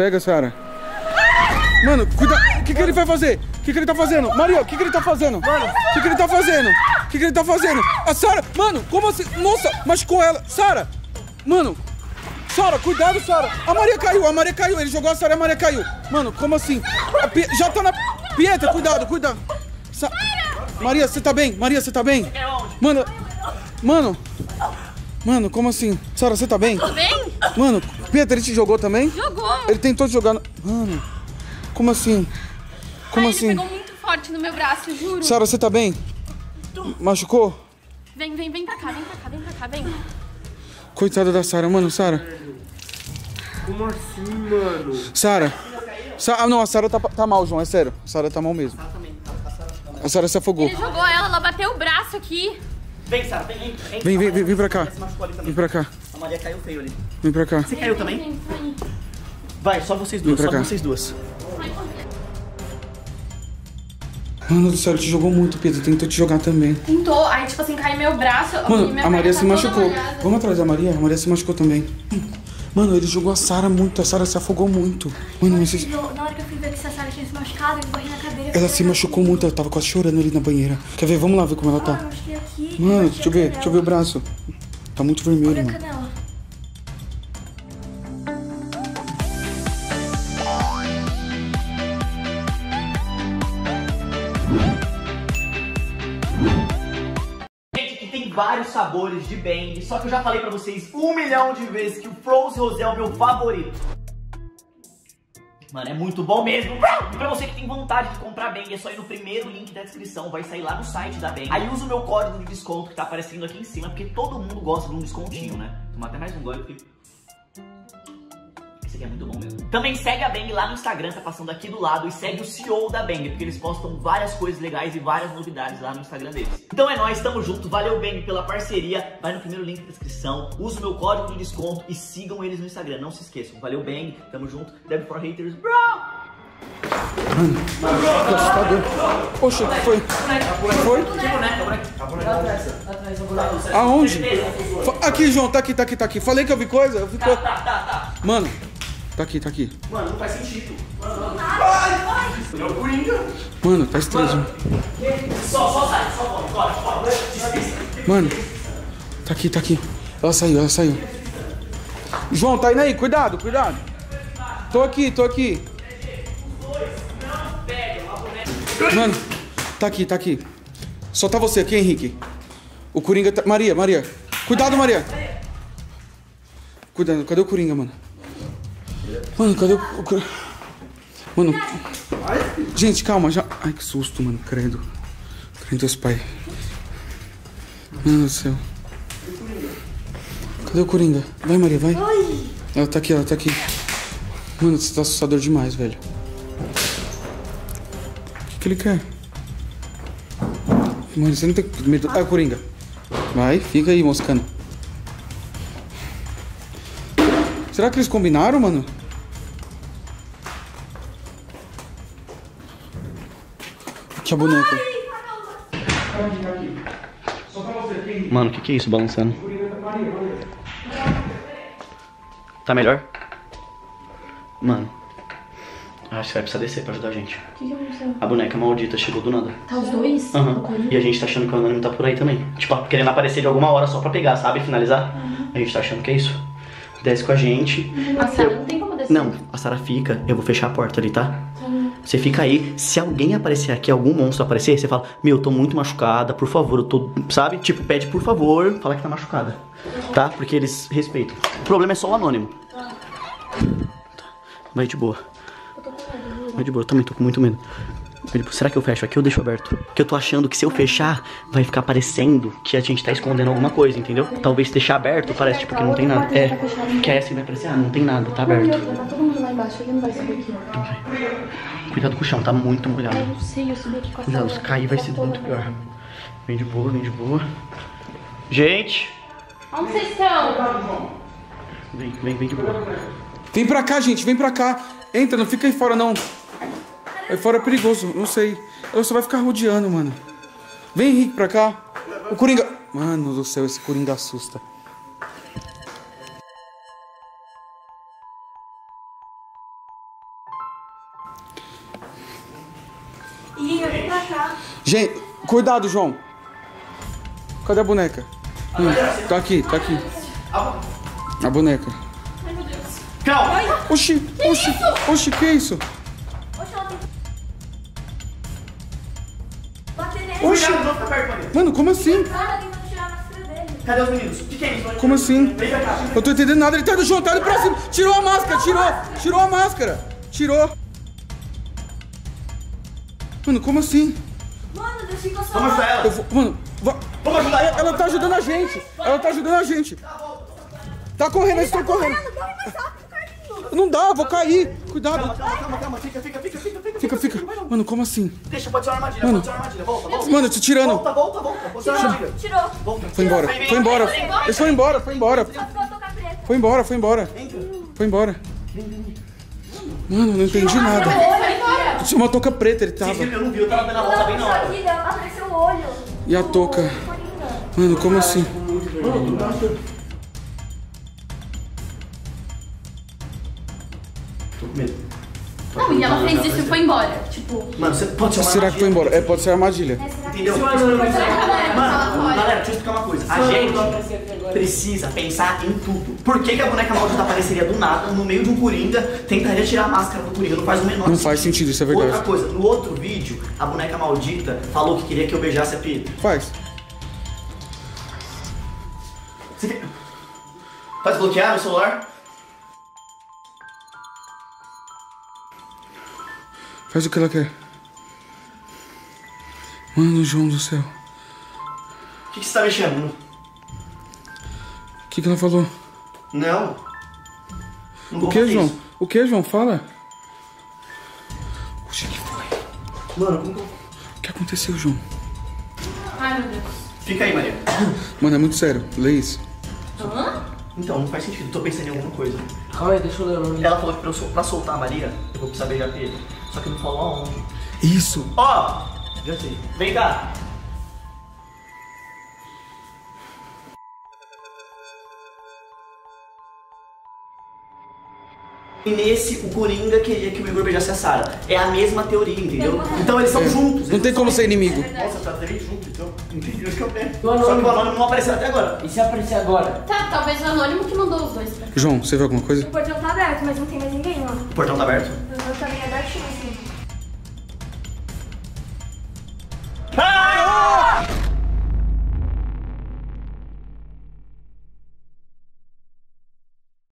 Pega, Sara. Mano, cuida. O que, que ele vai fazer? O que, que ele tá fazendo? Maria, o que, que ele tá fazendo? Mano, o que, que ele tá fazendo? O que, que ele tá fazendo? A Sara, mano, como assim? Nossa, machucou ela. Sara, mano. Sara, cuidado, Sara. A Maria caiu, a Maria caiu. Ele jogou a Sara e a Maria caiu. Mano, como assim? Já tá na. Pietra, cuidado, cuidado. Sa- Maria, você tá bem? Maria, você tá bem? Mano, mano. Mano, como assim? Sara, você tá bem? Tudo bem? Mano, Pietra, ele te jogou também? Jogou. Ele tentou te jogar. no- Mano, como assim? Como Ai, assim? Ele pegou muito forte no meu braço, juro. Sara, você tá bem? Machucou? Vem, vem, vem pra cá, vem pra cá, vem pra cá, vem. Coitada da Sara, mano, Sara. Como assim, mano? Sara. Sa ah, não, a Sara tá, tá mal, João, é sério. A Sara tá mal mesmo. A Sara se afogou. Ele jogou ela, ela bateu o braço aqui. Vem, Sara, vem, vem. Vem, Vem, vem, vem, pra cá. Vem pra cá. A Maria caiu feio ali. Vem pra cá. Você caiu também? Vem, vem. Vai, só vocês duas, só cá. vocês duas. Mano do céu, ele te jogou muito, Pedro. Tentou te jogar também. Tentou, aí tipo assim, caiu meu braço. Mano, minha a Maria se machucou. Vamos atrás da Maria? A Maria se machucou também. Mano, ele jogou a Sara muito. A Sara se afogou muito. Mano, mas vocês- Na hora que eu fui ver que a Sara tinha se machucado, eu na cadeira. ela se machucou muito. Ela tava quase chorando ali na banheira. Quer ver? Vamos lá ver como ela Ah, tá. eu machuquei aqui. Mano, deixa eu ver. canela. Deixa eu ver o braço. Tá muito vermelho, mano. Vários sabores de Bang, só que eu já falei pra vocês um milhão de vezes que o Frozen Rosé é o meu favorito. Mano, é muito bom mesmo. E pra você que tem vontade de comprar Bang, é só ir no primeiro link da descrição, vai sair lá no site da Bang. Aí usa o meu código de desconto que tá aparecendo aqui em cima, porque todo mundo gosta de um descontinho, né? Tomar até mais um gole, porque... Esse aqui é muito bom mesmo. Também segue a Bang lá no Instagram, tá passando aqui do lado. E segue o CEO da Bang, porque eles postam várias coisas legais e várias novidades lá no Instagram deles. Então é nóis, tamo junto. Valeu, Bang, pela parceria. Vai no primeiro link da descrição. Usa o meu código de desconto e sigam eles no Instagram. Não se esqueçam. Valeu, Bang. Tamo junto. Deb for Haters, bro! Que assustador. Poxa, o que foi? O que foi? Aonde? Fa- Aqui, João, tá aqui, tá aqui, tá aqui. Falei que eu vi coisa? Eu vi coisa. Mano, tá aqui, tá aqui. Mano, não faz sentido. Mano, tá estranho. João. Só, só sai, só volta. Bora, bora. Despista. Mano, tá aqui, tá aqui. Ela saiu, ela saiu. João, tá indo aí, cuidado, cuidado. Tô aqui, tô aqui. Mano, tá aqui, tá aqui. Só tá você aqui, Henrique. O Coringa tá. Maria, Maria. Cuidado, Maria. Cuidado, cadê o Coringa, mano? Mano, cadê o. Mano. Gente, calma, já. Ai, que susto, mano, credo. Credo, Deus Pai. Meu Deus do céu. Cadê o Coringa? Vai, Maria, vai. Ela tá aqui, ela tá aqui. Mano, você tá assustador demais, velho. O que, que ele quer? Mano, você não tem medo. Ah, Coringa. Vai, fica aí, moscando. Será que eles combinaram, mano? Que a boneca. Mano, o que, que é isso balançando? Tá melhor? Mano, acho que você vai precisar descer pra ajudar a gente. O que que aconteceu? A boneca maldita chegou do nada. Tá os dois? Aham. Coringa? E a gente tá achando que o Anônimo tá por aí também. Tipo, querendo aparecer de alguma hora só pra pegar, sabe? Finalizar. A gente tá achando que é isso. Desce com a gente. A Sara não tem como descer. Não, a Sara fica. Eu vou fechar a porta ali, tá? Você fica aí. Se alguém aparecer aqui, algum monstro aparecer, você fala: Meu, eu tô muito machucada, por favor, eu tô. Sabe? Tipo, pede por favor, fala que tá machucada. Tá? Porque eles respeitam. O problema é só o anônimo. Tá. Vai de boa. Vai de boa, eu também tô com muito medo. Boa. Será que eu fecho aqui ou deixo aberto? Porque eu tô achando que se eu fechar, vai ficar parecendo que a gente tá escondendo alguma coisa, entendeu? Talvez se deixar aberto, parece tipo que não tem nada. É, que é assim vai parecer, ah, não tem nada, tá aberto. tá todo mundo lá embaixo, ele não vai subir aqui. Cuidado com o chão, tá muito molhado. Eu não sei, eu subi aqui com a Cuidado, se cair vai ser muito pior. Vem de boa, vem de boa. Gente! Onde vocês estão? Vem, vem, vem de boa. Vem pra cá, gente, vem pra cá. Entra, não fica aí fora, não. Aí fora é perigoso, não sei. Ela só vai ficar rodeando, mano. Vem, Henrique, pra cá. O Coringa... Mano do céu, esse Coringa assusta. Gente, cuidado, João. Cadê a boneca? Hum, tá aqui, tá aqui. A boneca. Ai, meu Deus. Calma. Oxi, oxi, oxi, que é isso? Mano, como assim? Cadê os meninos? O que, que é isso? Como assim? Vem pra cá. Eu tô entendendo nada, ele tá do João, tá indo pra cima. Tirou a máscara, tirou, tirou a máscara. Tirou. Mano, como assim? Mano, Deus ficou só. Vamos ajudar Eu ela. vou, mano, va- Vamos ajudar ela. ela tá ajudando a gente. Ela tá ajudando a gente. Tá correndo, eles estão correndo. Corre mais rápido, Carlinhos. Não dá, eu vou cair. Cuidado. Calma, calma, calma. Fica, fica, fica, fica, fica. Fica. Mano, como assim? Deixa, pode ser uma armadilha, Mano. pode ser uma armadilha. Volta, volta. Mano, eu tô tirando. Volta, volta, volta. Pode ser uma armadilha. Tirou. Volta. Foi embora, foi embora. Eles foram embora, foi embora. Foi embora, foi embora. Foi embora. Mano, não entendi nada. Tinha uma touca preta, ele tava. Eu não vi, eu tava vendo a volta bem na Não, hora. apareceu o olho. E a touca? Mano, como assim? Tô com medo. Não, e ela fez isso e foi embora. Tipo, Mano, você pode ser uma Será que foi embora? É, pode ser armadilha. Entendeu? Mano, galera, deixa eu explicar uma coisa. A gente precisa pensar em tudo. Por que, que a boneca maldita apareceria do nada, no meio de um Coringa, tentaria tirar a máscara do Coringa? Não faz o menor Não faz sentido, isso é verdade. Outra coisa, no outro vídeo, a boneca maldita falou que queria que eu beijasse a Pita. Faz. Você quer... Faz bloquear no celular? Faz o que ela quer. Mano, João do céu. O que, que você tá mexendo? O que, que ela falou? Não. Não O que, João? isso. O que, João? Fala. Oxe, o que foi? Mano, como que eu- O que aconteceu, João? ai meu Deus. Fica aí, Maria. Mano, é muito sério. Lê isso. Então, não faz sentido. Tô pensando em alguma coisa. Calma aí, deixa eu ler o nome. Ela falou que pra, eu sol- pra soltar a Maria, eu vou precisar beijar a Pita. Só que não falou aonde. Isso. Ó, já sei. Vem cá. E nesse, o Coringa queria que o Igor beijasse a Sarah. É a mesma teoria, entendeu? Então eles são juntos. Não eles tem como ser inimigo. Nossa, tá três juntos, então. Entendi o que eu penso. Só que o anônimo não apareceu até agora. E se aparecer agora? Tá, talvez o anônimo que mandou os dois pra cá. João, você viu alguma coisa? O portão tá aberto, mas não tem mais ninguém lá. O portão tá aberto?